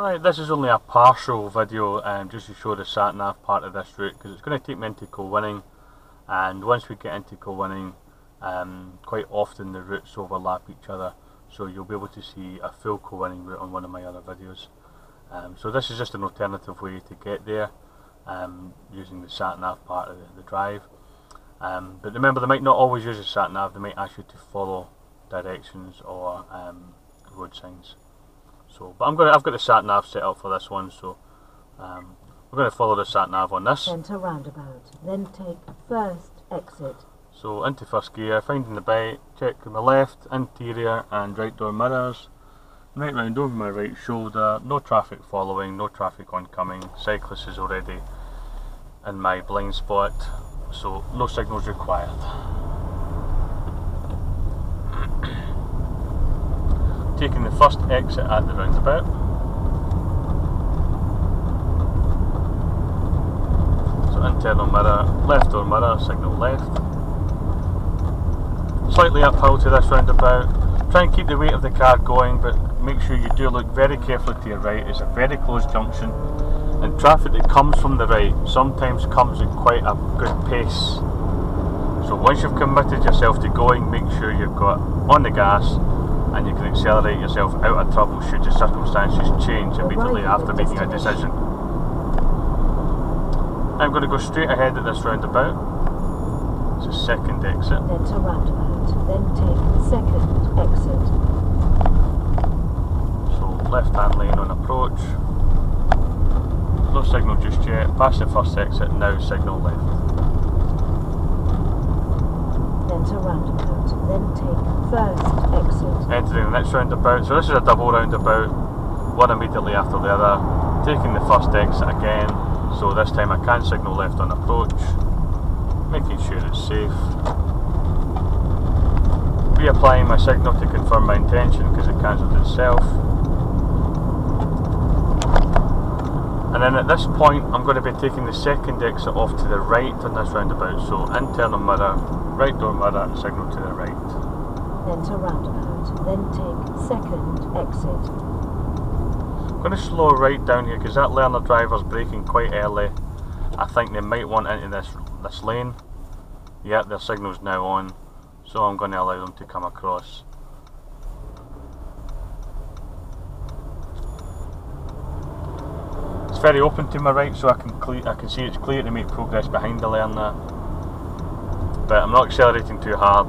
Right, this is only a partial video um, just to show the sat nav part of this route because it's going to take me into Kilwinning and once we get into Kilwinning um, quite often the routes overlap each other so you'll be able to see a full Kilwinning route on one of my other videos. Um, so this is just an alternative way to get there um, using the sat nav part of the, the drive. Um, but remember they might not always use the sat nav, they might ask you to follow directions or um, road signs. So, but I'm gonna I've got the sat nav set up for this one, so um, we're going to follow the sat nav on this. Enter roundabout, then take first exit. So into first gear, finding the bite, check my left, interior and right door mirrors. Right round over my right shoulder, no traffic following, no traffic oncoming, cyclist is already in my blind spot, so no signals required. Taking the first exit at the roundabout. So internal mirror, left door mirror, signal left slightly uphill to this roundabout. Try and keep the weight of the car going, but make sure you do look very carefully to your right. It's a very close junction, and traffic that comes from the right sometimes comes at quite a good pace. So once you've committed yourself to going, make sure you've got on the gas and you can accelerate yourself out of trouble should the circumstances change immediately after making a decision. I'm going to go straight ahead at this roundabout. It's a second exit. Enter roundabout, then take second exit. So left hand lane on approach. No signal just yet. Past the first exit, now signal left. Enter roundabout, then take first exit. Entering the next roundabout. So this is a double roundabout, one immediately after the other. Taking the first exit again. So this time I can signal left on approach. Making sure it's safe. Reapplying my signal to confirm my intention because it cancelled itself. And then at this point, I'm going to be taking the second exit off to the right on this roundabout. So internal mirror, right door mirror, signal to the right. Enter roundabout, then take second exit. I'm going to slow right down here because that learner driver's braking quite early. I think they might want into this this lane. Yeah, their signal's now on, so I'm going to allow them to come across. Very open to my right, so I can cle I can see it's clear to make progress behind the learner. But I'm not accelerating too hard.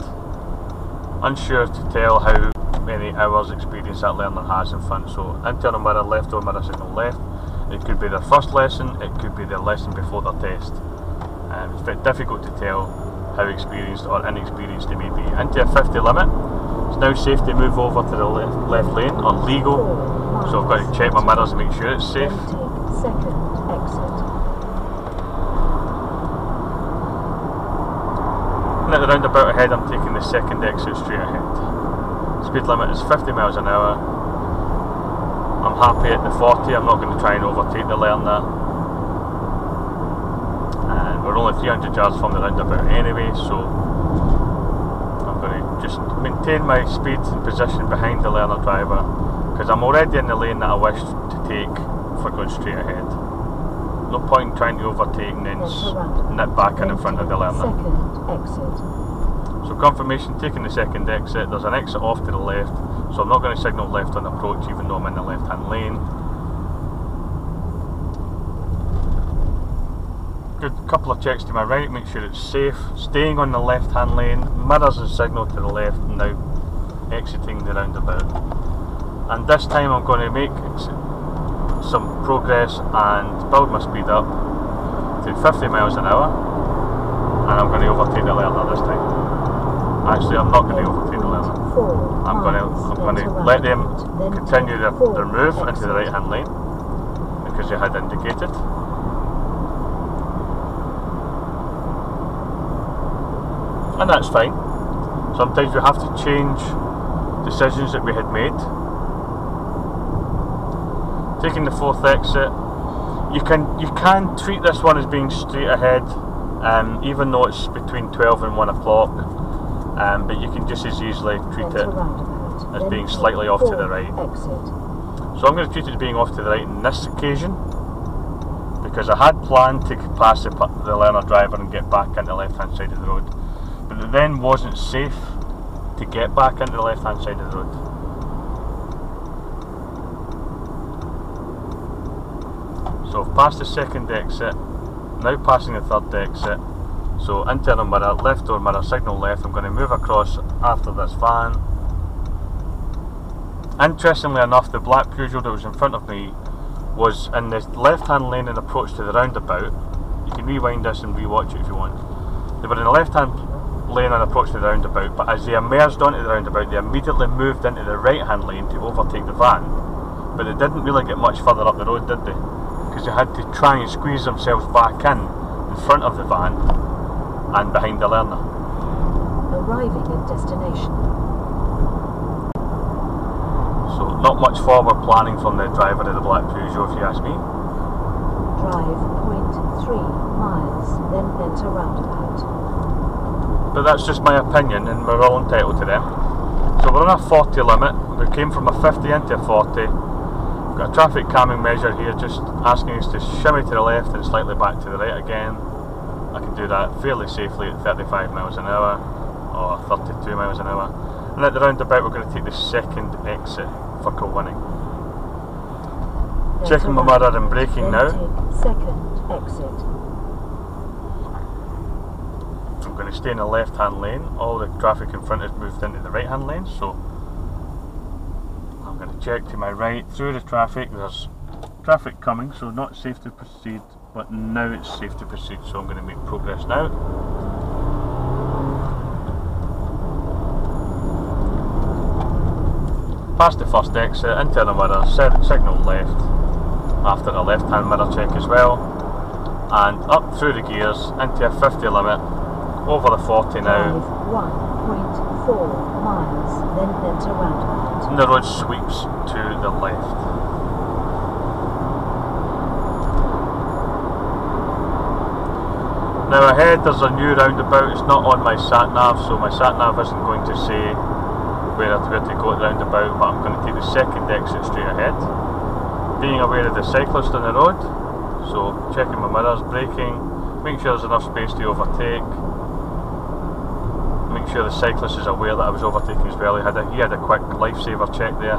Unsure to tell how many hours experience that learner has in front. So internal mirror left or mirror signal left. It could be their first lesson, it could be their lesson before their test. Um, it's a bit difficult to tell how experienced or inexperienced they may be. Into a 50 limit, it's now safe to move over to the left, left lane on legal. So I've got to check my mirrors and make sure it's safe. Second exit. And at the roundabout ahead, I'm taking the second exit straight ahead. Speed limit is 50 miles an hour. I'm happy at the 40, I'm not going to try and overtake the learner. And we're only 300 yards from the roundabout anyway, so I'm going to just maintain my speed and position behind the learner driver because I'm already in the lane that I wish to take for going straight ahead. No point in trying to overtake and then s- Enter roundabout, nip back in in front of the learner. Second exit. So confirmation, taking the second exit, there's an exit off to the left, so I'm not going to signal left on approach even though I'm in the left hand lane. Good couple of checks to my right, make sure it's safe. Staying on the left hand lane, mirrors and signal to the left, now exiting the roundabout. And this time I'm going to make some progress and build my speed up to 50 miles an hour and I'm going to overtake the learner this time. Actually, I'm not going to overtake the learner. I'm going to I'm going to let them continue their, their move into the right hand lane because they had indicated. And that's fine. Sometimes we have to change decisions that we had made. Taking the fourth exit, you can you can treat this one as being straight ahead, um, even though it's between twelve and one o'clock. Um, but you can just as easily treat it as being slightly off to the right. So I'm going to treat it as being off to the right on this occasion because I had planned to pass the, the learner driver and get back into the left hand side of the road, but it then wasn't safe to get back into the left hand side of the road. So I've passed the second exit, now passing the third exit. So internal mirror, left door mirror, signal left. I'm going to move across after this van. Interestingly enough, the black Peugeot that was in front of me was in the left hand lane and approach to the roundabout. You can rewind this and rewatch it if you want. They were in the left hand lane and approach to the roundabout, but as they emerged onto the roundabout, they immediately moved into the right hand lane to overtake the van. But they didn't really get much further up the road, did they? Because they had to try and squeeze themselves back in in front of the van and behind the learner. Arriving at destination. So not much forward planning from the driver of the black Peugeot, if you ask me. Drive 0.3 miles, then enter roundabout. But that's just my opinion, and we're all entitled to them. So we're on a 40 limit. We came from a 50 into a 40. Got a traffic calming measure here, just asking us to shimmy to the left and slightly back to the right again. I can do that fairly safely at 35 miles an hour or 32 miles an hour. And at the roundabout, we're going to take the second exit for Kilwinning. Then Checking my mirror and braking now. second exit. I'm going to stay in the left hand lane. All the traffic in front has moved into the right hand lane, so I'm going to check to my right through the traffic. There's traffic coming, so not safe to proceed, but now it's safe to proceed, so I'm going to make progress now. Past the first exit, into the mirror, signal left, after a left hand mirror check as well, and up through the gears into a 50 limit, over the 40 now. 1 four miles, then enter roundabout. And the road sweeps to the left. Now ahead there's a new roundabout, it's not on my sat-nav, so my sat-nav isn't going to say where, where to go at the roundabout, but I'm going to take the second exit straight ahead. Being aware of the cyclist on the road, so checking my mirrors, braking, make sure there's enough space to overtake, make sure the cyclist is aware that I was overtaking as well. He had a, he had a quick lifesaver check there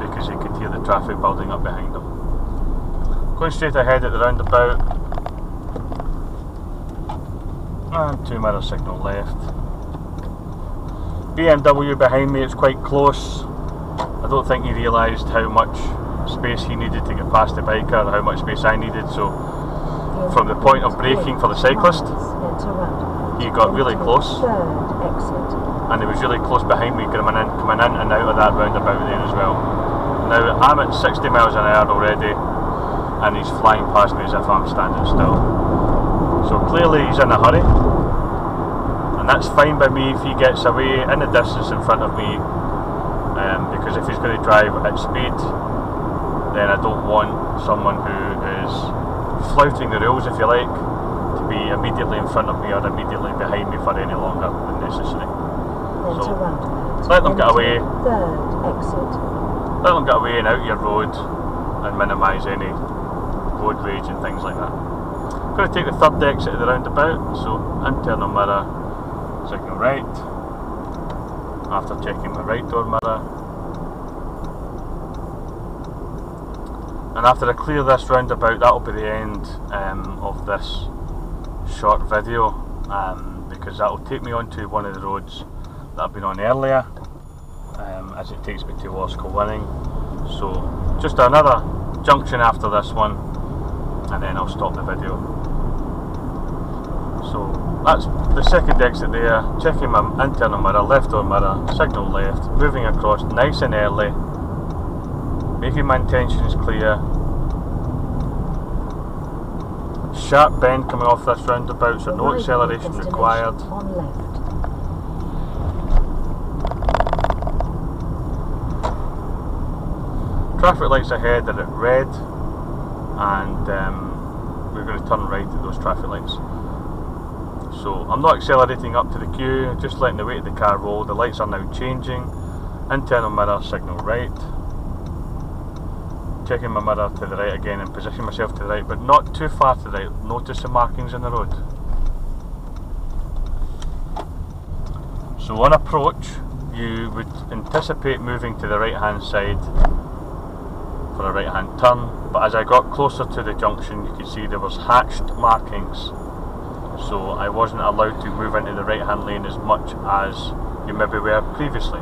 because he could hear the traffic building up behind him. Going straight ahead at the roundabout. And two mirror signal left. BMW behind me, it's quite close. I don't think he realised how much space he needed to get past the biker, or how much space I needed, so From the point of braking for the cyclist, Miles, enter roundabout. He got really close. Third exit. and he was really close behind me coming in, coming in and out of that roundabout there as well. Now I'm at 60 miles an hour already, and he's flying past me as if I'm standing still. So clearly he's in a hurry, and that's fine by me if he gets away in the distance in front of me, um, because if he's going to drive at speed, then I don't want someone who is flouting the rules, if you like, immediately in front of me or immediately behind me for any longer than necessary. Enter So, roundabout. let them get away. Third exit. let them get away and out your road and minimise any road rage and things like that. I'm going to take the third exit of the roundabout, so internal mirror, signal right. After checking the right door mirror. And after I clear this roundabout, that'll be the end um, of this short video um, because that'll take me onto one of the roads that I've been on earlier um, as it takes me towards Winning. So just another junction after this one and then I'll stop the video. So that's the second exit there, checking my internal mirror, left door mirror, signal left, moving across nice and early, making my intentions clear. Sharp bend coming off this roundabout, so no acceleration required. Traffic lights ahead are at red, and um, we're going to turn right at those traffic lights. So I'm not accelerating up to the queue, just letting the weight of the car roll. The lights are now changing. Internal mirror signal right. Checking my mirror to the right again and positioning myself to the right, but not too far to the right. Notice the markings in the road. So on approach, you would anticipate moving to the right hand side for a right hand turn, but as I got closer to the junction you could see there was hatched markings, so I wasn't allowed to move into the right hand lane as much as you maybe were previously.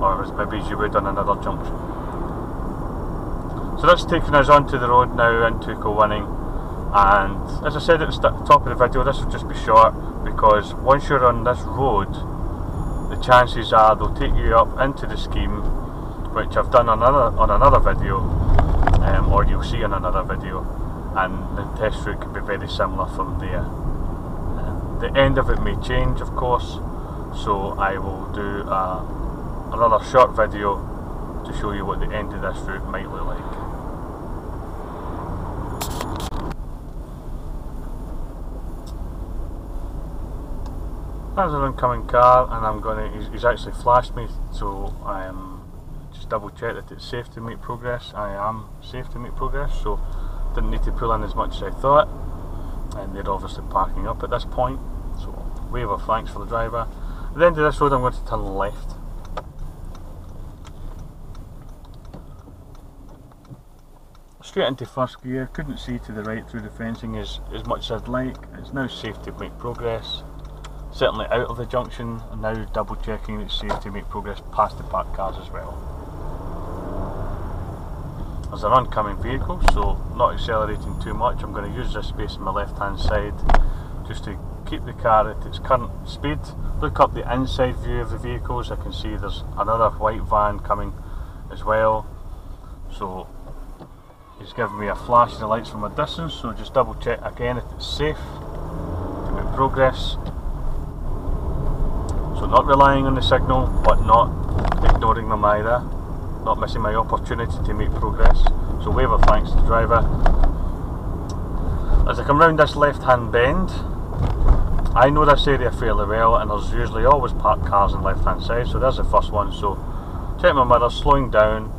Or as maybe as you would on another junction. So that's taking us onto the road now into Kilwinning and as I said at the top of the video this will just be short because once you're on this road the chances are they'll take you up into the scheme which I've done on another, on another video um, or you'll see in another video and the test route could be very similar from there. Um, the end of it may change of course so I will do uh, another short video to show you what the end of this route might look like. There's an oncoming car and I'm gonna, he's, he's actually flashed me so I am just double check that it's safe to make progress. I am safe to make progress so didn't need to pull in as much as I thought and they're obviously parking up at this point so wave of thanks for the driver. At the end of this road I'm going to turn left. Straight into first gear, couldn't see to the right through the fencing as, as much as I'd like. It's now safe to make progress certainly out of the junction and now double checking it's safe to make progress past the parked cars as well. There's an oncoming vehicle so not accelerating too much, I'm going to use this space on my left hand side just to keep the car at its current speed. Look up the inside view of the vehicles, I can see there's another white van coming as well so he's giving me a flash of the lights from a distance so just double check again if it's safe make progress so not relying on the signal, but not ignoring them either. Not missing my opportunity to make progress. So wave of thanks to the driver. As I come round this left hand bend, I know this area fairly well and there's usually always parked cars on the left hand side, so there's the first one. So check my mirror, slowing down,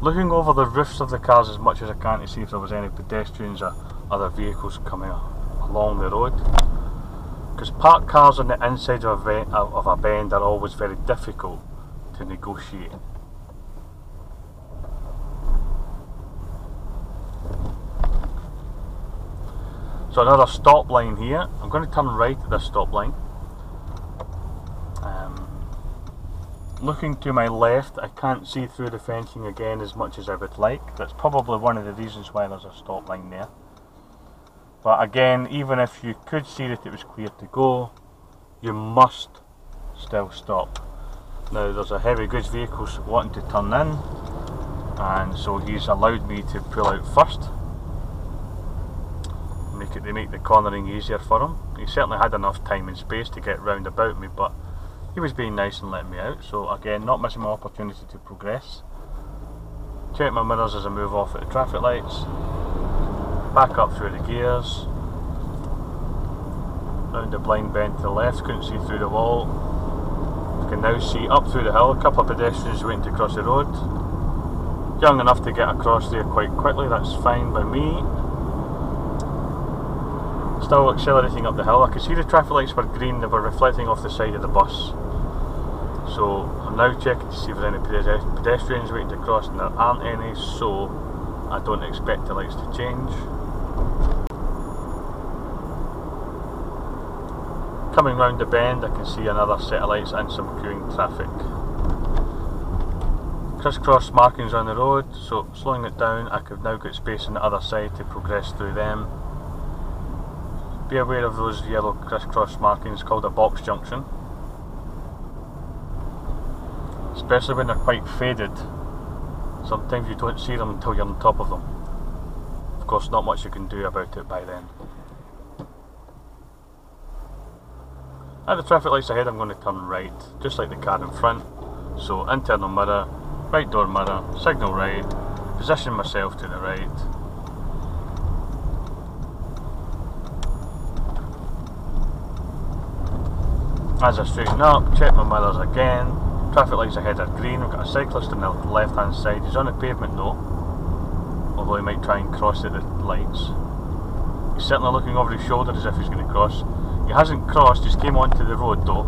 looking over the roofs of the cars as much as I can to see if there was any pedestrians or other vehicles coming along the road because parked cars on the inside of a, of a bend are always very difficult to negotiate. So another stop line here. I'm going to turn right at this stop line. Um, looking to my left, I can't see through the fencing again as much as I would like. That's probably one of the reasons why there's a stop line there. But again, even if you could see that it was clear to go, you must still stop. Now there's a heavy goods vehicle wanting to turn in, and so he's allowed me to pull out first. Make it to make the cornering easier for him. He certainly had enough time and space to get round about me, but he was being nice and letting me out. So again, not missing my opportunity to progress. Check my mirrors as I move off at the traffic lights back up through the gears, round the blind bend to the left, couldn't see through the wall. You can now see up through the hill, a couple of pedestrians waiting to cross the road. Young enough to get across there quite quickly, that's fine by me. Still accelerating up the hill, I could see the traffic lights were green, they were reflecting off the side of the bus. So I'm now checking to see if there are any pedestrians waiting to cross and there aren't any, so I don't expect the lights to change. Coming round the bend I can see another set of lights and some queuing traffic. Crisscross markings on the road, so slowing it down I could now get space on the other side to progress through them. Be aware of those yellow crisscross markings called a box junction. Especially when they're quite faded. Sometimes you don't see them until you're on top of them. Of course not much you can do about it by then. At the traffic lights ahead I'm going to turn right, just like the car in front. So internal mirror, right door mirror, signal right, position myself to the right. As I straighten up, check my mirrors again, traffic lights ahead are green, we've got a cyclist on the left hand side, he's on the pavement though, although he might try and cross at the lights. He's certainly looking over his shoulder as if he's going to cross. He hasn't crossed, he's came onto the road though.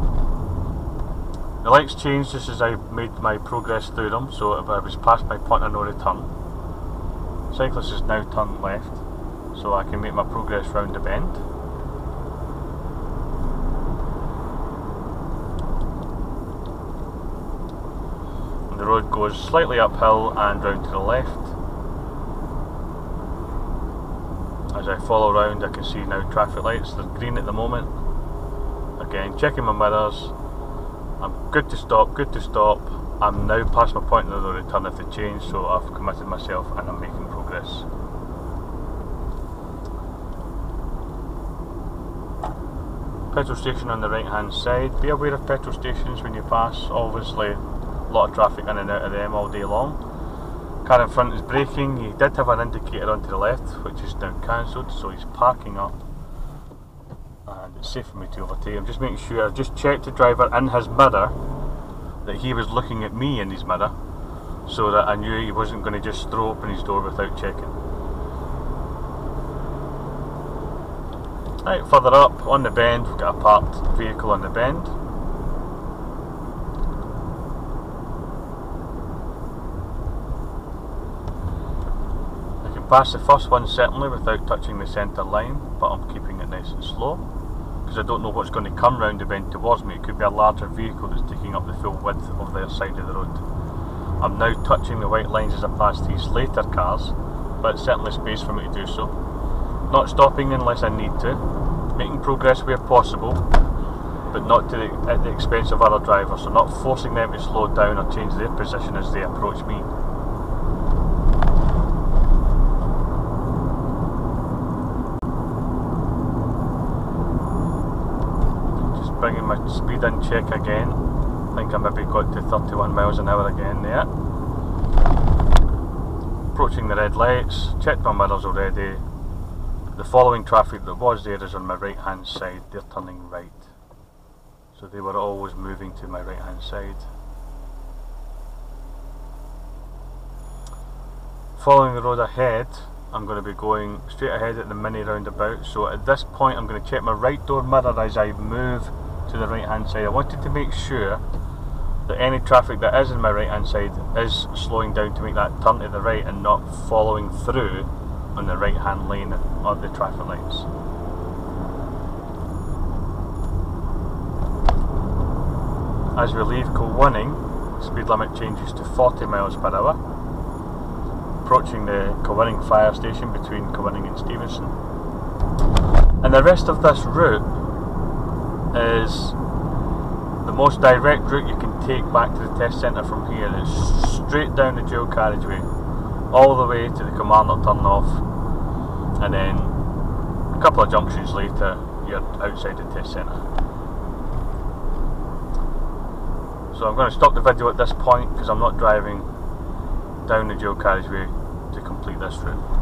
The lights changed just as I made my progress through them, so I was past my point of no return. Cyclist has now turned left, so I can make my progress round the bend. And the road goes slightly uphill and round to the left. As I follow around I can see now traffic lights, they're green at the moment. Again, checking my mirrors. I'm good to stop, good to stop. I'm now past my point of no return if they change, so I've committed myself and I'm making progress. Petrol station on the right hand side. Be aware of petrol stations when you pass, obviously a lot of traffic in and out of them all day long. Car in front is braking. He did have an indicator onto the left, which is now cancelled, so he's parking up. And it's safe for me to overtake him. Just making sure, I've just checked the driver in his mirror that he was looking at me in his mirror, so that I knew he wasn't going to just throw open his door without checking. Right, further up on the bend, we've got a parked vehicle on the bend. Pass the first one certainly without touching the centre line, but I'm keeping it nice and slow because I don't know what's going to come round the bend towards me. It could be a larger vehicle that's taking up the full width of their side of the road. I'm now touching the white lines as I pass these later cars, but it's certainly space for me to do so. Not stopping unless I need to, making progress where possible, but not the, at the expense of other drivers, so not forcing them to slow down or change their position as they approach me. Bringing my speed in check again. I think I maybe got to 31 miles an hour again there. Approaching the red lights, checked my mirrors already. The following traffic that was there is on my right hand side, they're turning right. So they were always moving to my right hand side. Following the road ahead, I'm going to be going straight ahead at the mini roundabout. So at this point I'm going to check my right door mirror as I move to the right hand side. I wanted to make sure that any traffic that is in my right hand side is slowing down to make that turn to the right and not following through on the right hand lane of the traffic lights. As we leave Kilwinning, speed limit changes to 40 miles per hour. Approaching the Kilwinning fire station between Kilwinning and Stevenston. And the rest of this route is the most direct route you can take back to the test centre from here. It's straight down the dual carriageway, all the way to the Kilmarnock turn off, and then a couple of junctions later, you're outside the test centre. So I'm going to stop the video at this point because I'm not driving down the dual carriageway to complete this route.